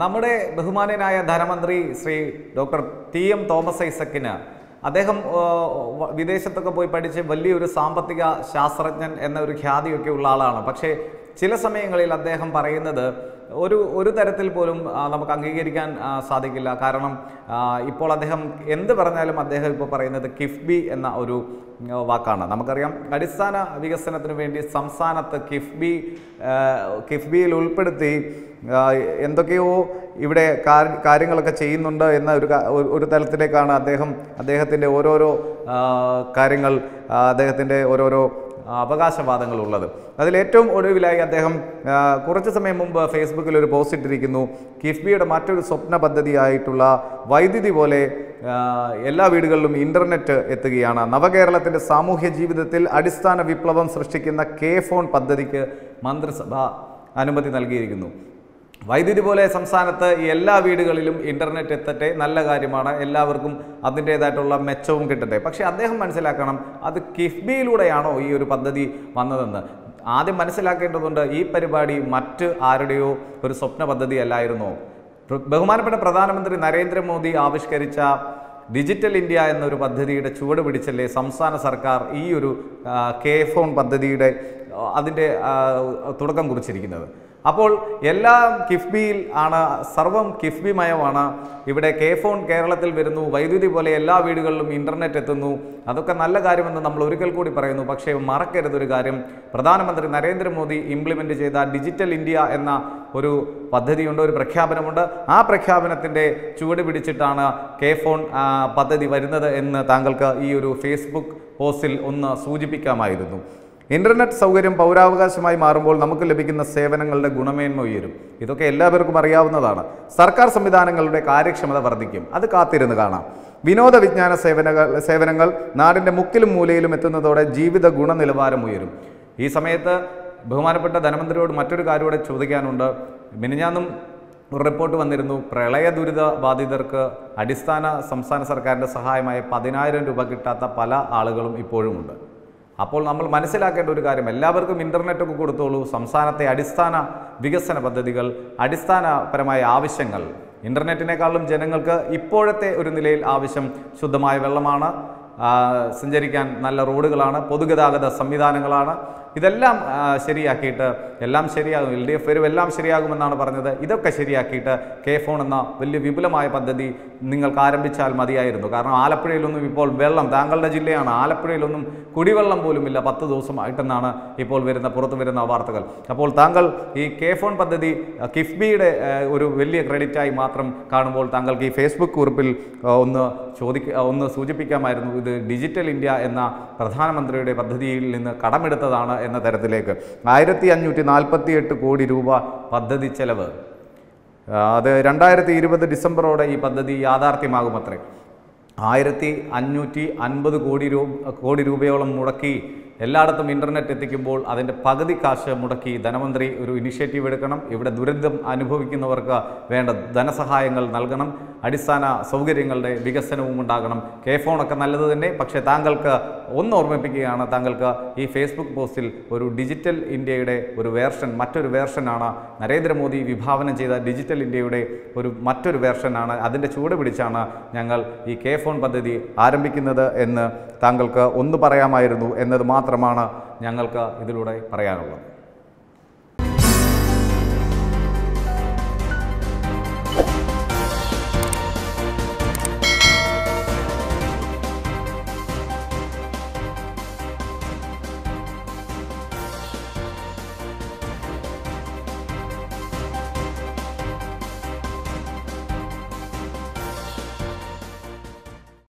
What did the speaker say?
നമ്മുടെ ബഹുമാനനായ ധനമന്ത്രി Shri doctor T M Thomas ഐസക്കിന് അദ്ദേഹം വിദേശത്തൊക്കെ പോയി പഠിച്ച് വലിയൊരു സാമ്പത്തിക ശാസ്ത്രജ്ഞൻ എന്ന ഒരു ഖ്യാതിയൊക്കെ ഉള്ള ആളാണ്. പക്ഷേ ചില സമയങ്ങളിൽ അദ്ദേഹം പറയുന്നത് ഒരു ഒരു തരത്തിൽ പോലും നമുക്ക് അംഗീകരിക്കാൻ സാധിക്കില്ല. കാരണം ഇപ്പോൾ അദ്ദേഹം എന്ത് പറഞ്ഞാലും അദ്ദേഹം ഇപ്പോൾ പറയുന്നത് കിഫ്ബി എന്ന ഒരു വാക്കാണ്. നമുക്കറിയാം അടിസ്ഥാന വികസനത്തിന് വേണ്ടി സംസ്ഥാനത്ത് കിഫ്ബി കിഫ്ബിയിൽ ഉൾപ്പെടുത്തി എന്തൊക്കെയോ ഇവിടെ കാര്യങ്ങളൊക്കെ ചെയ്യുന്നുണ്ട് എന്ന ഒരു ഒരു- തലത്തിലേക്കാണ് അദ്ദേഹം അദ്ദേഹത്തിന്റെ ഓരോരോ കാര്യങ്ങൾ അദ്ദേഹത്തിന്റെ ഓരോരോ അവകാശവാദങ്ങളുള്ളത്. അതിൽ ഏറ്റവും ഒടുവിലായി അദ്ദേഹം കുറച്ച് സമയം മുമ്പ് ഫേസ്ബുക്കിൽ ഒരു പോസ്റ്റ് ഇട്ടിരിക്കുന്നു. കിഫ്ബിയുടെ മറ്റൊരു സ്വപ്ന പദ്ധതിയായിട്ടുള്ള വൈദ്യുതി പോലെ എല്ലാ വീടുകളിലും ഇന്റർനെറ്റ് എത്തുകയാണ്. നവകേരളത്തിന്റെ സാമൂഹ്യ ജീവിതത്തിൽ അടിസ്ഥാന വിപ്ലവം സൃഷ്ടിക്കുന്ന കെ ഫോൺ പദ്ധതിക്ക് മന്ത്രിസഭ അനുമതി നൽകിയിരിക്കുന്നു. വൈദ്യുതി പോലെ സംസ്ഥാനത്ത് എല്ലാ വീടുകളിലും ഇന്റർനെറ്റ് എത്തട്ടെ നല്ല കാര്യമാണ്. എല്ലാവർക്കും അതിന്റേതായിട്ടുള്ള മെച്ചവും കിട്ടട്ടെ. പക്ഷേ അദ്ദേഹം മനസ്സിലാക്കണം അത് കിഫ്ബിയിലൂടെയാണോ ഈ ഒരു പദ്ധതി വന്നതെന്ന്. ആദ്യം മനസ്സിലാക്കേണ്ടതുണ്ട് ഈ പരിപാടി മറ്റ് ആരുടെയോ ഒരു സ്വപ്ന പദ്ധതി അല്ലായിരുന്നോ? ബഹുമാനപ്പെട്ട പ്രധാനമന്ത്രി നരേന്ദ്രമോദി ആവിഷ്കരിച്ച ഡിജിറ്റൽ ഇന്ത്യ എന്നൊരു പദ്ധതിയുടെ ചുവട് പിടിച്ചല്ലേ സംസ്ഥാന സർക്കാർ ഈ ഒരു കെ ഫോൺ പദ്ധതിയുടെ അതിന്റെ തുടക്കം കുറിച്ചിരിക്കുന്നത്. അപ്പോൾ എല്ലാം കിഫ്ബിയിൽ ആണ് സർവം കിഫ്ബിമയമാണ്. ഇവിടെ കെ ഫോൺ കേരളത്തിൽ വരുന്നു വൈദ്യുതി പോലെ എല്ലാ വീടുകളിലും ഇന്റർനെറ്റ് എത്തുന്നു. അതൊക്കെ നല്ല കാര്യമെന്ന് നമ്മൾ ഒരിക്കൽ കൂടി പറയുന്നു. പക്ഷേ മറക്കരുതൊരു കാര്യം. പ്രധാനമന്ത്രി നരേന്ദ്രമോദി ഇംപ്ലിമെന്റ് ചെയ്ത ഡിജിറ്റൽ ഇന്ത്യ എന്ന ഒരു പദ്ധതിയുണ്ട് ഒരു പ്രഖ്യാപനമുണ്ട്. ആ പ്രഖ്യാപനത്തിന്റെ ചുവട് പിടിച്ചിട്ടാണ് കെ ഫോൺ പദ്ധതി വരുന്നത് എന്ന് താങ്കൾക്ക് ഈ ഒരു ഫേസ്ബുക്ക് പോസ്റ്റിൽ ഒന്ന് സൂചിപ്പിക്കാമായിരുന്നു. ഇന്റർനെറ്റ് സൗകര്യം പൗരാവകാശമായി മാറുമ്പോൾ നമുക്ക് ലഭിക്കുന്ന സേവനങ്ങളുടെ ഗുണമേന്മ ഉയരും. ഇതൊക്കെ എല്ലാവർക്കും അറിയാവുന്നതാണ്. സർക്കാർ സംവിധാനങ്ങളുടെ കാര്യക്ഷമത വർദ്ധിക്കും. അത് കാത്തിരുന്ന് കാണാം. വിനോദ വിജ്ഞാന സേവനങ്ങൾ സേവനങ്ങൾ നാടിന്റെ മുക്കിലും മൂലയിലും എത്തുന്നതോടെ ജീവിത ഗുണനിലവാരം ഉയരും. ഈ സമയത്ത് ബഹുമാനപ്പെട്ട ധനമന്ത്രിയോട് മറ്റൊരു കാര്യം കൂടെ ചോദിക്കാനുണ്ട്. മിനിഞ്ഞാന്നും ഒരു റിപ്പോർട്ട് വന്നിരുന്നു. പ്രളയ ദുരിത ബാധിതർക്ക് അടിസ്ഥാന സംസ്ഥാന സർക്കാരിന്റെ സഹായമായ പതിനായിരം രൂപ കിട്ടാത്ത പല ആളുകളും ഇപ്പോഴുമുണ്ട്. അപ്പോൾ നമ്മൾ മനസ്സിലാക്കേണ്ട ഒരു കാര്യം എല്ലാവർക്കും ഇന്റർനെറ്റ് ഒക്കെ കൊടുത്തോളൂ. സംസ്ഥാനത്തെ അടിസ്ഥാന വികസന പദ്ധതികൾ അടിസ്ഥാനപരമായ ആവശ്യങ്ങൾ. ഇന്റർനെറ്റിനേക്കാളും ജനങ്ങൾക്ക് ഇപ്പോഴത്തെ ഒരു നിലയിൽ ആവശ്യം ശുദ്ധമായ വെള്ളമാണ്. സഞ്ചരിക്കാൻ നല്ല റോഡുകളാണ് പൊതുഗതാഗത സംവിധാനങ്ങളാണ്. ഇതെല്ലാം ശരിയാക്കിയിട്ട് എല്ലാം ശരിയാകും. എൽ ഡി എഫ് വരും എല്ലാം ശരിയാകുമെന്നാണ് പറഞ്ഞത്. ഇതൊക്കെ ശരിയാക്കിയിട്ട് കെ ഫോൺ എന്ന വലിയ വിപുലമായ പദ്ധതി നിങ്ങൾക്ക് ആരംഭിച്ചാൽ മതിയായിരുന്നു. കാരണം ആലപ്പുഴയിലൊന്നും ഇപ്പോൾ വെള്ളം താങ്കളുടെ ജില്ലയാണ് ആലപ്പുഴയിലൊന്നും കുടിവെള്ളം പോലുമില്ല പത്ത് ദിവസമായിട്ടെന്നാണ് ഇപ്പോൾ വരുന്ന പുറത്തു വരുന്ന വാർത്തകൾ. അപ്പോൾ താങ്കൾ ഈ കെ ഫോൺ പദ്ധതി കിഫ്ബിയുടെ ഒരു വലിയ ക്രെഡിറ്റായി മാത്രം കാണുമ്പോൾ താങ്കൾക്ക് ഈ ഫേസ്ബുക്ക് കുറിപ്പിൽ ഒന്ന് ചോദിക്ക ഒന്ന് സൂചിപ്പിക്കാമായിരുന്നു. ഇത് ഡിജിറ്റൽ ഇന്ത്യ എന്ന പ്രധാനമന്ത്രിയുടെ പദ്ധതിയിൽ നിന്ന് കടമെടുത്തതാണ് എന്ന തരത്തിലേക്ക്. ആയിരത്തി അഞ്ഞൂറ്റി നാൽപ്പത്തി എട്ട് കോടി രൂപ പദ്ധതി ചെലവ്. അത് രണ്ടായിരത്തി ഇരുപത് ഡിസംബറോടെ ഈ പദ്ധതി യാഥാർത്ഥ്യമാകും അത്രേ ആയിരത്തി അഞ്ഞൂറ്റി അൻപത് കോടി രൂപ കോടി രൂപയോളം മുടക്കി എല്ലായിടത്തും ഇന്റർനെറ്റ് എത്തിക്കുമ്പോൾ അതിന്റെ പകുതി കാശ് മുടക്കി ധനമന്ത്രി ഒരു ഇനിഷ്യേറ്റീവ് എടുക്കണം. ഇവിടെ ദുരന്തം അനുഭവിക്കുന്നവർക്ക് വേണ്ട ധനസഹായങ്ങൾ നൽകണം. അടിസ്ഥാന സൗകര്യങ്ങളുടെ വികസനവും ഉണ്ടാകണം. കെ ഫോണൊക്കെ നല്ലത് തന്നെ പക്ഷേ താങ്കൾക്ക് ഒന്ന് ഓർമ്മിപ്പിക്കുകയാണ് താങ്കൾക്ക് ഈ ഫേസ്ബുക്ക് പോസ്റ്റിൽ ഒരു ഡിജിറ്റൽ ഇന്ത്യയുടെ ഒരു വേർഷൻ മറ്റൊരു വേർഷനാണ് നരേന്ദ്രമോദി വിഭാവനം ചെയ്ത ഡിജിറ്റൽ ഇന്ത്യയുടെ ഒരു മറ്റൊരു വേർഷനാണ് അതിന്റെ ചൂട് പിടിച്ചാണ് ഞങ്ങൾ ഈ കെ ഫോൺ പദ്ധതി ആരംഭിക്കുന്നത് എന്ന് താങ്കൾക്ക് ഒന്ന് പറയാമായിരുന്നു. എന്നത് മാത്രമാണ് ഞങ്ങൾക്ക് ഇതിലൂടെ പറയാനുള്ളത്.